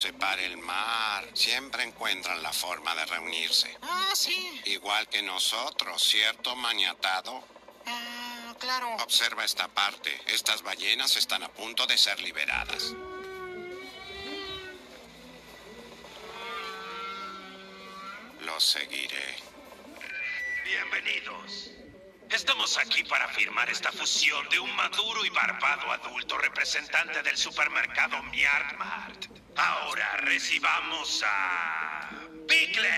separa el mar, siempre encuentran la forma de reunirse. Ah, sí. Igual que nosotros, ¿cierto, maniatado? Ah, claro. Observa esta parte. Estas ballenas están a punto de ser liberadas. Los seguiré. Bienvenidos. Estamos aquí para firmar esta fusión de un maduro y barbado adulto representante del supermercado Miartmart. Ahora recibamos a... ¡Pickle!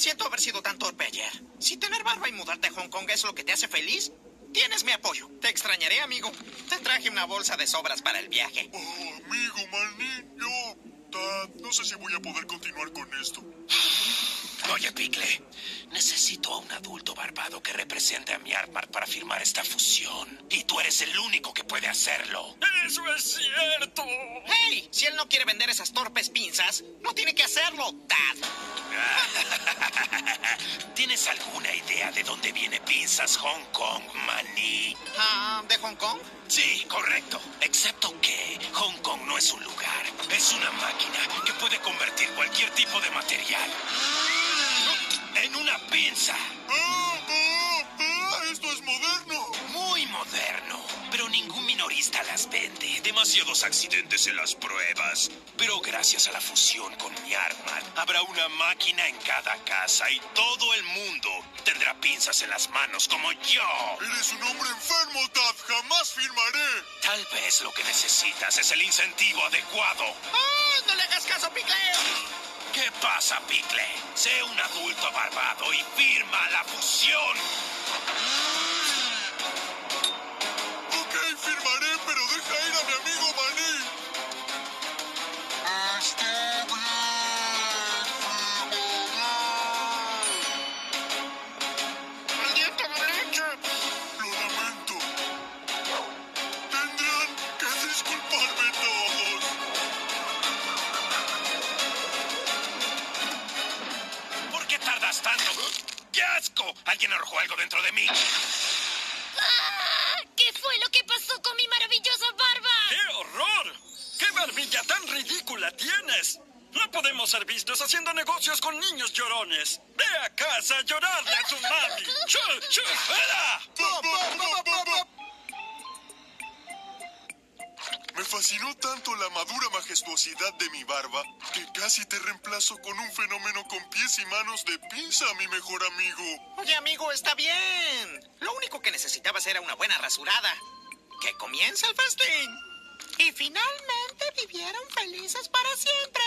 Siento haber sido tan torpe ayer. Si tener barba y mudarte a Hong Kong es lo que te hace feliz, tienes mi apoyo. Te extrañaré, amigo. Te traje una bolsa de sobras para el viaje. Oh, amigo, maní, yo... Dad, no sé si voy a poder continuar con esto. Oye, Pickle, necesito a un adulto barbado que represente a Miartmart para firmar esta fusión. Y tú eres el único que puede hacerlo. ¡Eso es cierto! ¡Hey! Si él no quiere vender esas torpes pinzas, no tiene que hacerlo, Dad. ¿Tienes alguna idea de dónde viene Pinzas Hong Kong, maní? Ah, ¿de Hong Kong? Sí, correcto. Excepto que Hong Kong no es un lugar. Es una máquina que puede convertir cualquier tipo de material en una pinza. ¡Ah, minorista las vende. Demasiados accidentes en las pruebas. Pero gracias a la fusión con Miarman, habrá una máquina en cada casa y todo el mundo tendrá pinzas en las manos como yo. Eres un hombre enfermo, Dad. Jamás firmaré. Tal vez lo que necesitas es el incentivo adecuado. ¡Ah! ¡No le hagas caso, Picle! ¿Qué pasa, Pickle? Sé un adulto barbado y firma la fusión. Qué tardas tanto? ¡Qué asco! ¿Alguien arrojó algo dentro de mí? ¡Ah! ¿Qué fue lo que pasó con mi maravillosa barba? ¡Qué horror! ¿Qué barbilla tan ridícula tienes? No podemos ser vistos haciendo negocios con niños llorones. Ve a casa a llorarle a tu mami. ¡Chu, chu, fuera! Fascinó tanto la madura majestuosidad de mi barba que casi te reemplazo con un fenómeno con pies y manos de pinza, mi mejor amigo. Oye, amigo, está bien. Lo único que necesitabas era una buena rasurada. ¡Que comience el festín! Y finalmente vivieron felices para siempre.